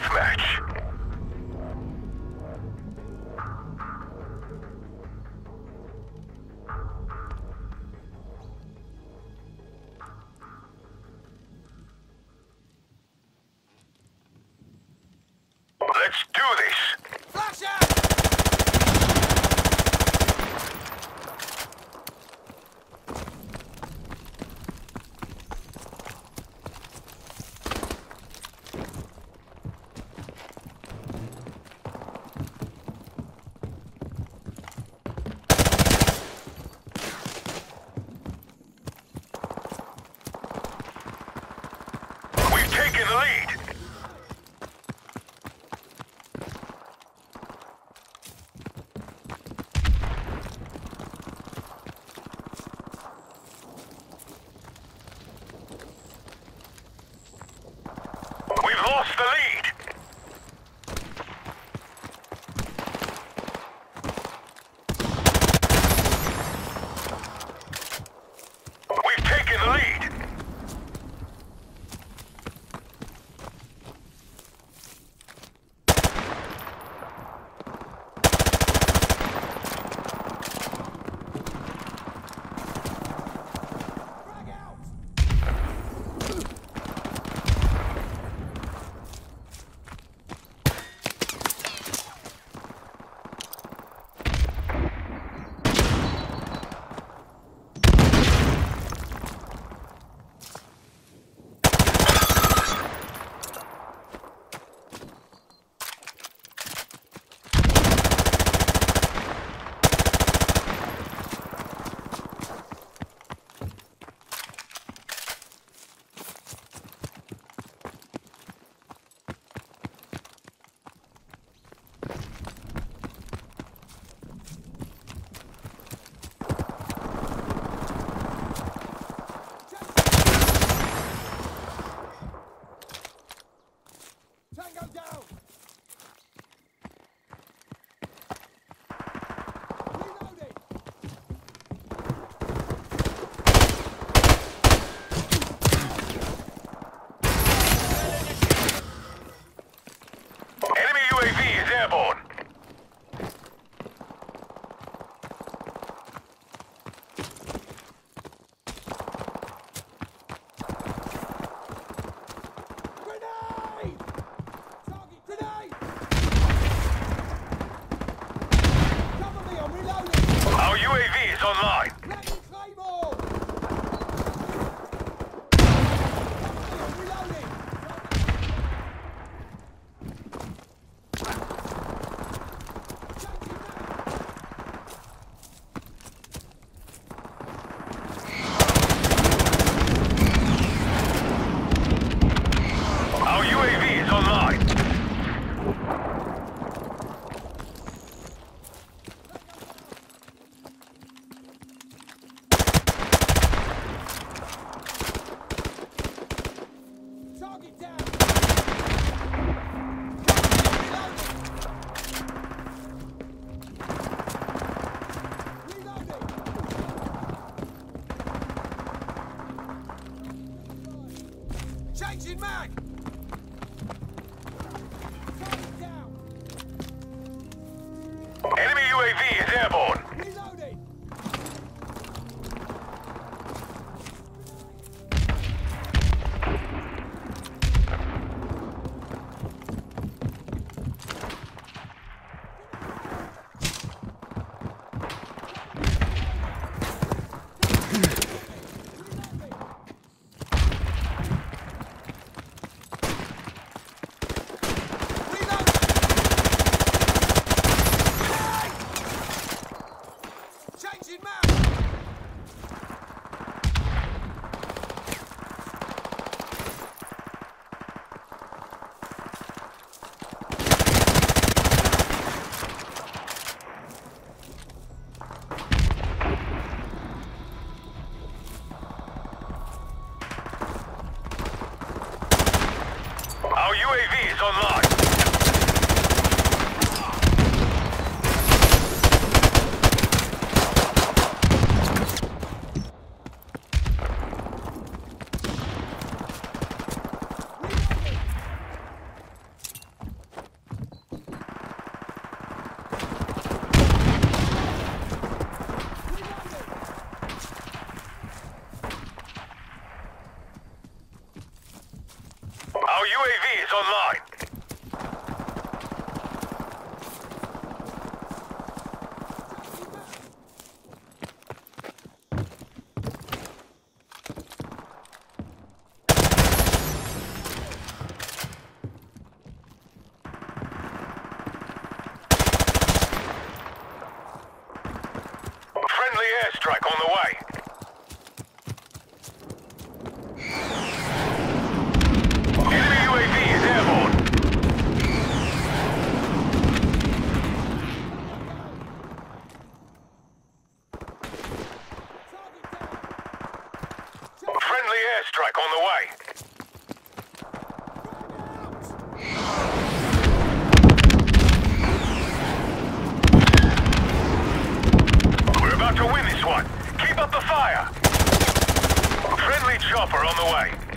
Match. Let's do this. Changing mag! Airstrike on the way. Friendly airstrike on the way. Fire. Friendly chopper on the way.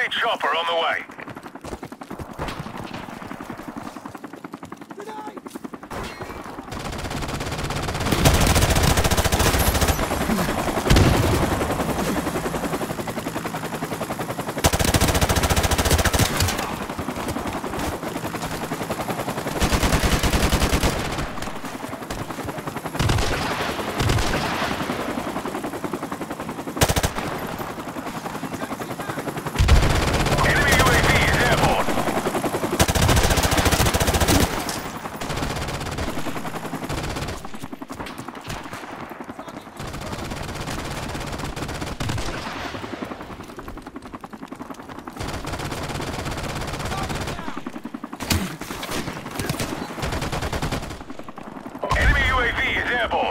Friendly chopper on the way. Grenade. Enemy UAV is airborne. Enemy UAV